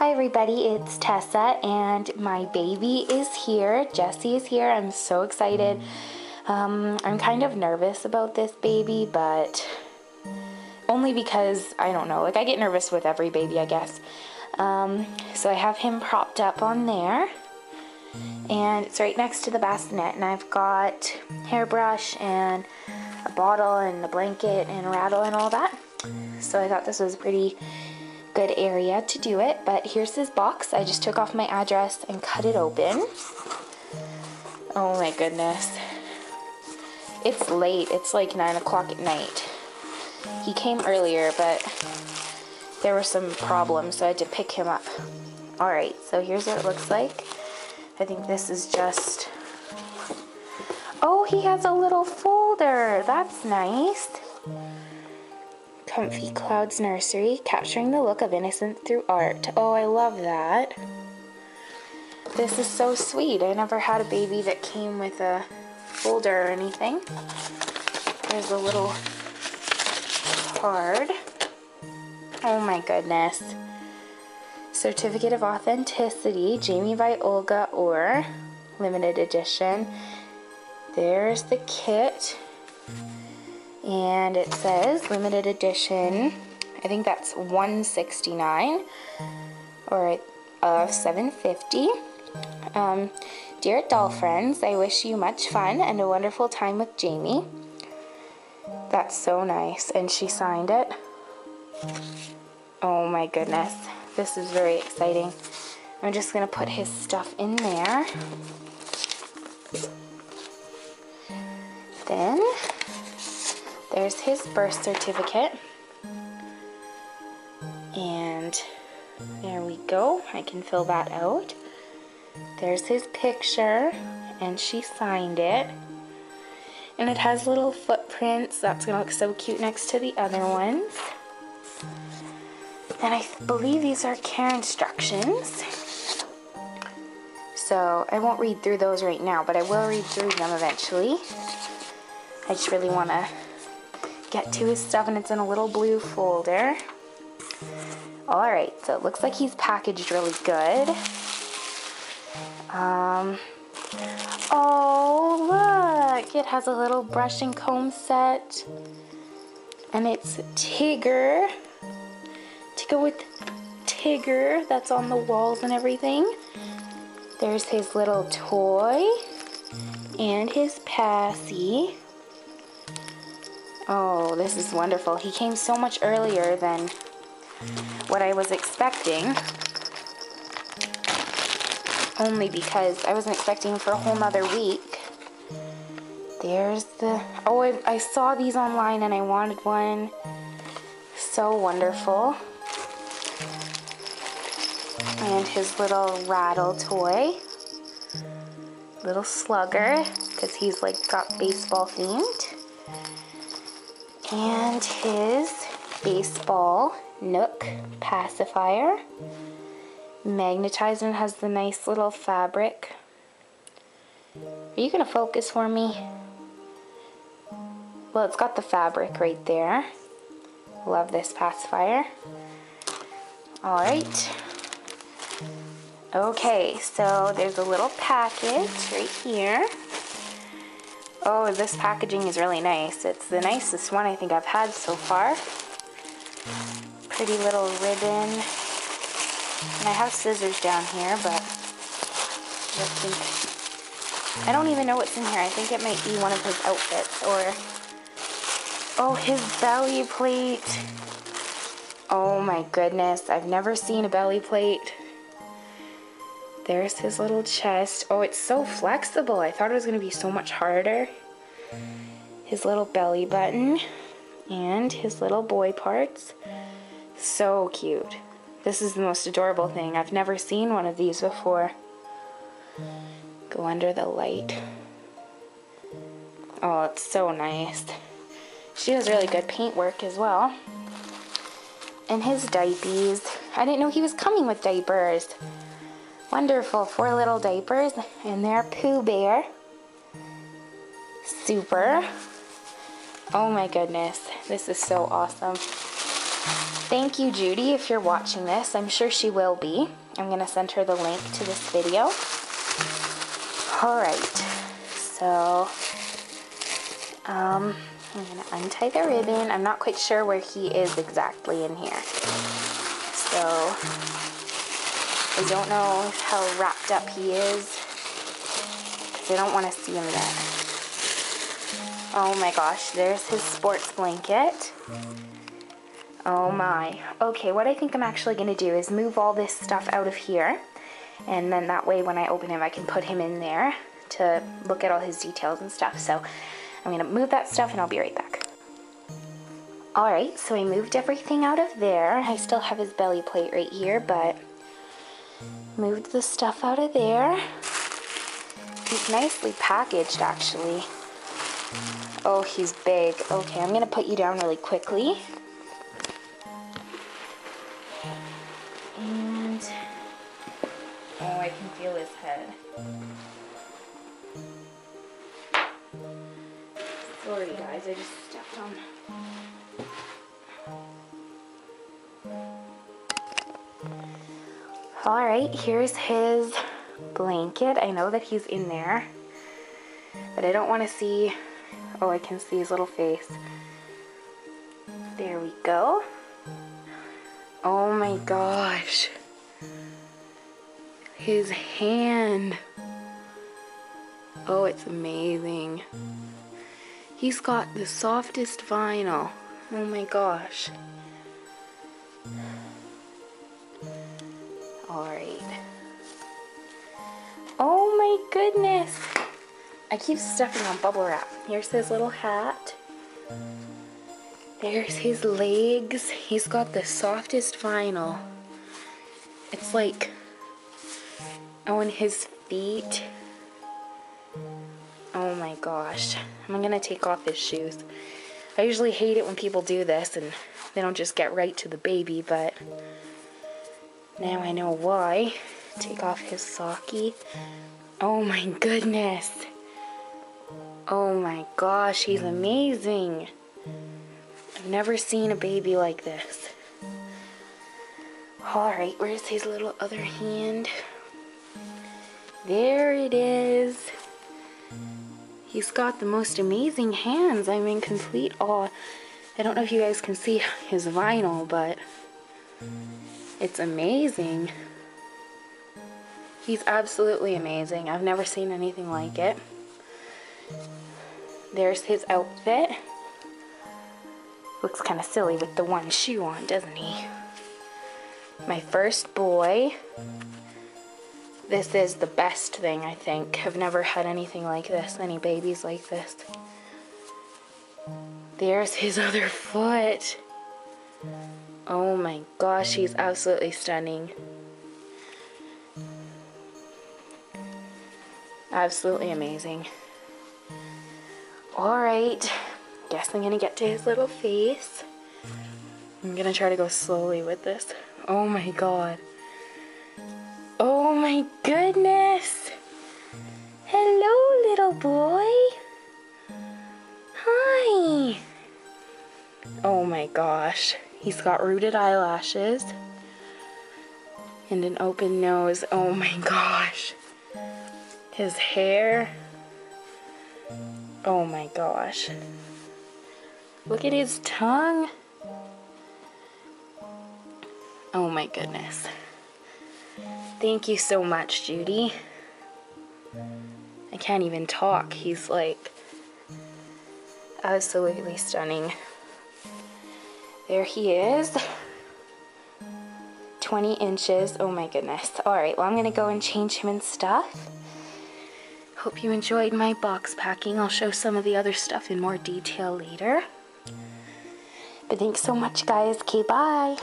Hi everybody, it's Tessa and my baby is here. Jesse is here. I'm so excited. Um, I'm kind of nervous about this baby, but only because I don't know. Like I get nervous with every baby, I guess. Um, so I have him propped up on there, and it's right next to the bassinet. And I've got hairbrush and a bottle and a blanket and a rattle and all that. So I thought this was pretty good area to do it. But here's his box. I just took off my address and cut it open. Oh my goodness. It's late. It's like 9 o'clock at night. He came earlier, but there were some problems, so I had to pick him up. Alright, so here's what it looks like. I think this is just... Oh, he has a little folder. That's nice. Comfy Clouds Nursery, capturing the look of innocence through art. Oh, I love that. This is so sweet. I never had a baby that came with a folder or anything. There's a little card. Oh my goodness. Certificate of Authenticity, Jamie by Olga Auer, limited edition. There's the kit and it says limited edition. I think that's 169 or uh, 750. Um, Dear doll friends, I wish you much fun and a wonderful time with Jamie. That's so nice, and she signed it. Oh my goodness, this is very exciting. I'm just gonna put his stuff in there. Then there's his birth certificate. And there we go. I can fill that out. There's his picture, and she signed it. And it has little footprints. That's going to look so cute next to the other ones. And I believe these are care instructions. So I won't read through those right now, but I will read through them eventually. I just really want to get to his stuff and it's in a little blue folder. Alright, so it looks like he's packaged really good. Um, oh, look, it has a little brush and comb set. And it's Tigger to go with Tigger that's on the walls and everything. There's his little toy and his passy. Oh, this is wonderful. He came so much earlier than what I was expecting. Only because I wasn't expecting for a whole nother week. There's the... Oh, I, I saw these online and I wanted one. So wonderful. And his little rattle toy. Little slugger, because he's like got baseball themed and his baseball NUK pacifier. Magnetized and has the nice little fabric. Are you going to focus for me? Well, it's got the fabric right there. Love this pacifier. Alright. Okay, so there's a little package right here. Oh, this packaging is really nice. It's the nicest one I think I've had so far. Pretty little ribbon. And I have scissors down here, but I think I don't even know what's in here. I think it might be one of his outfits or oh, his belly plate. Oh my goodness, I've never seen a belly plate. There's his little chest. Oh, it's so flexible. I thought it was going to be so much harder. His little belly button and his little boy parts. So cute. This is the most adorable thing. I've never seen one of these before. Go under the light. Oh, it's so nice. She does really good paint work as well. And his diapers. I didn't know he was coming with diapers. Wonderful, four little diapers, and they're Pooh Bear. Super. Oh my goodness, this is so awesome. Thank you, Judy, if you're watching this. I'm sure she will be. I'm going to send her the link to this video. Alright, so um, I'm going to untie the ribbon. I'm not quite sure where he is exactly in here. So I don't know how wrapped up he is. Because I don't want to see him there. Oh my gosh, there's his sports blanket. Oh my. Okay, what I think I'm actually going to do is move all this stuff out of here. And then that way when I open him, I can put him in there to look at all his details and stuff. So I'm going to move that stuff and I'll be right back. Alright, so I moved everything out of there. I still have his belly plate right here, but moved the stuff out of there. He's nicely packaged, actually. Oh, he's big. Okay, I'm to put you down really quickly. And, oh, I can feel his head. Sorry guys, I just stepped on. Alright, here's his blanket. I know that he's in there, but I don't want to see, oh I can see his little face. There we go. Oh my gosh his hand. Oh, it's amazing. He's got the softest vinyl. Oh my gosh. Alright. Oh my goodness. I keep stepping on bubble wrap. Here's his little hat. There's his legs. He's got the softest vinyl. It's like on his feet. Oh my gosh. I'm gonna take off his shoes. I usually hate it when people do this and they don't just get right to the baby, but now I know why. Take off his socky. Oh my goodness. Oh my gosh, he's amazing. I've never seen a baby like this. Alright, where's his little other hand? There it is. He's got the most amazing hands. I'm in complete awe. I don't know if you guys can see his vinyl, but it's amazing. He's absolutely amazing. I've never seen anything like it. There's his outfit. Looks kind of silly with the one shoe on, doesn't he? My first boy. This is the best thing, I think. I've never had anything like this, any babies like this. There's his other foot. Oh my gosh, he's absolutely stunning. Absolutely amazing. Alright, guess I'm gonna get to his little face. I'm gonna try to go slowly with this. Oh my god. Oh my goodness. Hello, little boy. Hi. Oh my gosh. He's got rooted eyelashes and an open nose. Oh my gosh. His hair. Oh my gosh. Look at his tongue. Oh my goodness. Thank you so much, Judy. I can't even talk. He's like absolutely stunning. There he is. 20 inches. Oh my goodness. Alright, well, I'm going to go and change him and stuff. Hope you enjoyed my box packing. I'll show some of the other stuff in more detail later. But thanks so much, guys. Okay, bye.